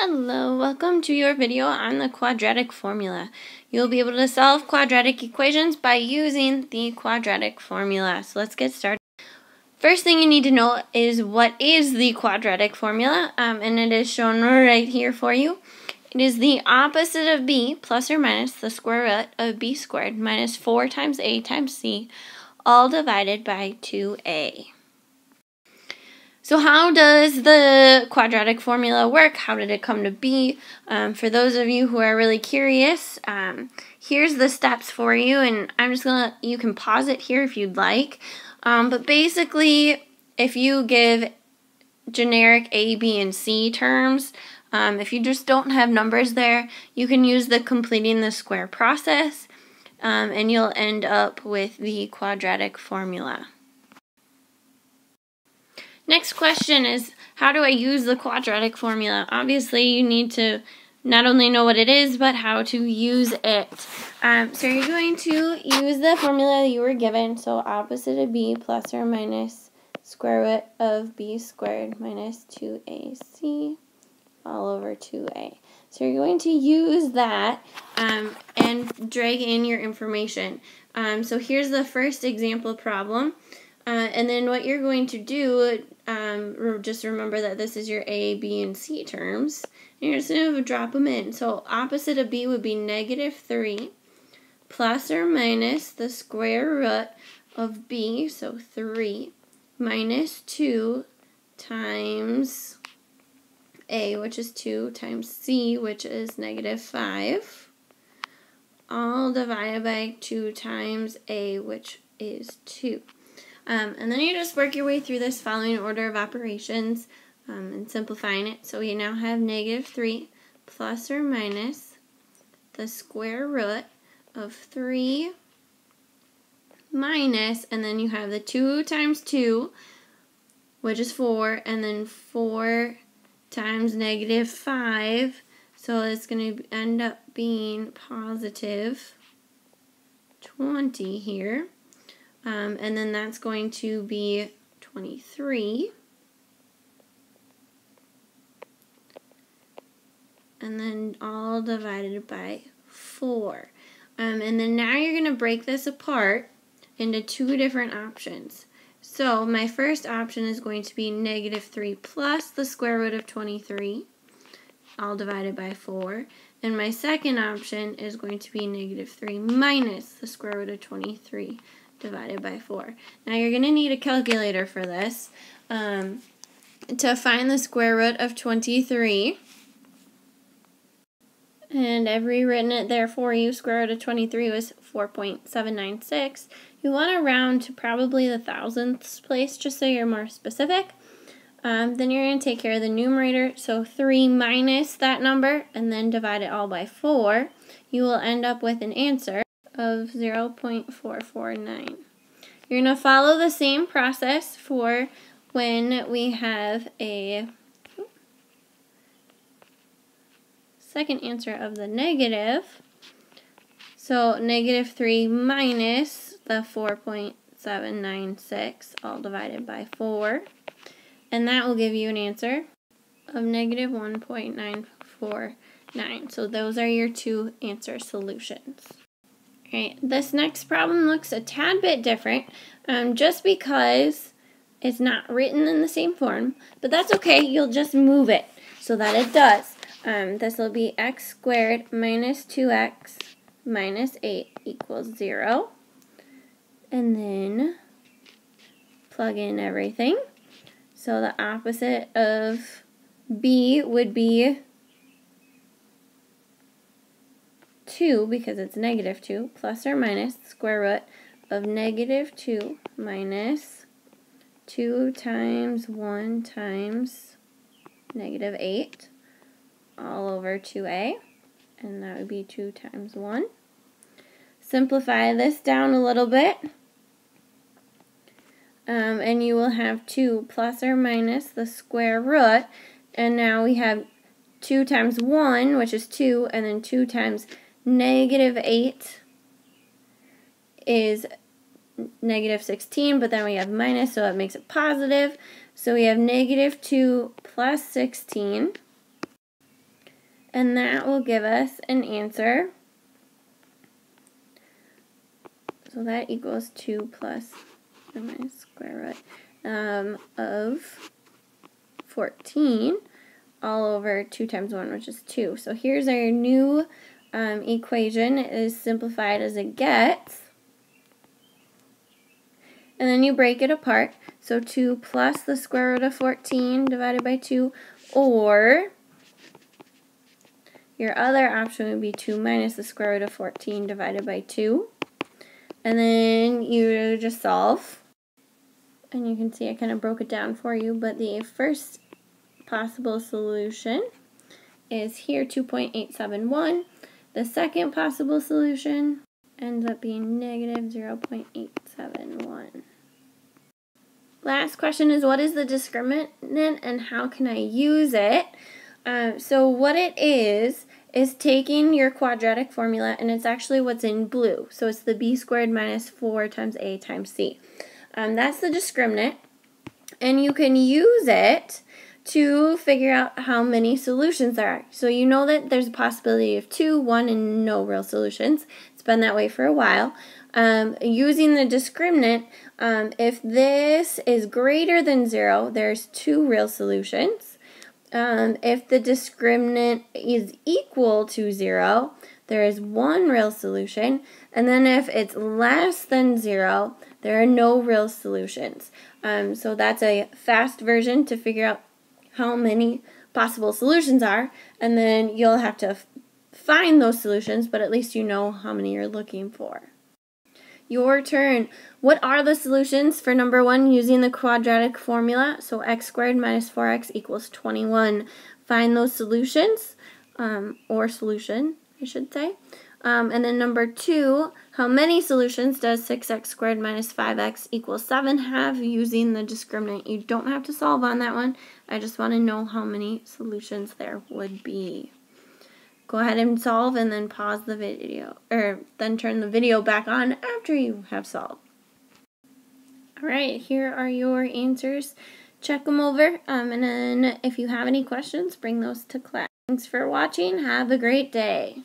Hello, welcome to your video on the quadratic formula. You'll be able to solve quadratic equations by using the quadratic formula. So let's get started. First thing you need to know is what is the quadratic formula, um, and it is shown right here for you. It is the opposite of b plus or minus the square root of b squared minus 4 times a times c, all divided by 2a. So how does the quadratic formula work? How did it come to be? Um, for those of you who are really curious, um, here's the steps for you, and I'm just gonna, you can pause it here if you'd like. Um, but basically, if you give generic A, B, and C terms, um, if you just don't have numbers there, you can use the completing the square process, um, and you'll end up with the quadratic formula. Next question is, how do I use the quadratic formula? Obviously, you need to not only know what it is, but how to use it. Um, so you're going to use the formula you were given, so opposite of b plus or minus square root of b squared minus 2ac all over 2a. So you're going to use that um, and drag in your information. Um, so here's the first example problem. Uh, and then what you're going to do, um, just remember that this is your A, B, and C terms. And you're just going to drop them in. So opposite of B would be negative 3 plus or minus the square root of B, so 3, minus 2 times A, which is 2, times C, which is negative 5, all divided by 2 times A, which is 2. Um, and then you just work your way through this following order of operations um, and simplifying it. So we now have negative 3 plus or minus the square root of 3 minus, and then you have the 2 times 2, which is 4, and then 4 times negative 5. So it's going to end up being positive 20 here. Um, and then that's going to be 23. And then all divided by 4. Um, and then now you're going to break this apart into two different options. So my first option is going to be negative 3 plus the square root of 23, all divided by 4. And my second option is going to be negative 3 minus the square root of 23, divided by 4. Now you're going to need a calculator for this. Um, to find the square root of 23, and I've rewritten it there for you. Square root of 23 was 4.796. You want to round to probably the thousandths place just so you're more specific. Um, then you're going to take care of the numerator. So 3 minus that number and then divide it all by 4. You will end up with an answer of 0.449. You're going to follow the same process for when we have a second answer of the negative. So negative 3 minus the 4.796 all divided by 4. And that will give you an answer of negative 1.949. So those are your two answer solutions. Right, this next problem looks a tad bit different um, just because it's not written in the same form, but that's okay. You'll just move it so that it does. Um, this will be x squared minus 2x minus 8 equals 0. And then plug in everything. So the opposite of b would be 2 because it's negative 2 plus or minus the square root of negative 2 minus 2 times 1 times negative 8 all over 2a and that would be 2 times 1. Simplify this down a little bit um, and you will have 2 plus or minus the square root and now we have 2 times 1 which is 2 and then 2 times negative 8 is negative 16, but then we have minus, so it makes it positive. So we have negative 2 plus 16 and that will give us an answer. So that equals 2 plus the square root um, of 14 all over 2 times 1, which is 2. So here's our new um, equation. is simplified as it gets. And then you break it apart. So 2 plus the square root of 14 divided by 2, or your other option would be 2 minus the square root of 14 divided by 2. And then you just solve. And you can see I kind of broke it down for you, but the first possible solution is here 2.871. The second possible solution ends up being negative 0.871. Last question is what is the discriminant and how can I use it? Um, so what it is, is taking your quadratic formula and it's actually what's in blue. So it's the b squared minus 4 times a times c. Um, that's the discriminant. And you can use it to figure out how many solutions there are. So you know that there's a possibility of two, one, and no real solutions. It's been that way for a while. Um, using the discriminant, um, if this is greater than zero, there's two real solutions. Um, if the discriminant is equal to zero, there is one real solution. And then if it's less than zero, there are no real solutions. Um, so that's a fast version to figure out how many possible solutions are, and then you'll have to find those solutions, but at least you know how many you're looking for. Your turn. What are the solutions for number one using the quadratic formula? So x squared minus 4x equals 21. Find those solutions, um, or solution, I should say. Um, and then number two, how many solutions does 6x squared minus 5x equals 7 have using the discriminant? You don't have to solve on that one. I just want to know how many solutions there would be. Go ahead and solve and then pause the video, or then turn the video back on after you have solved. Alright, here are your answers. Check them over, um, and then if you have any questions, bring those to class. Thanks for watching. Have a great day.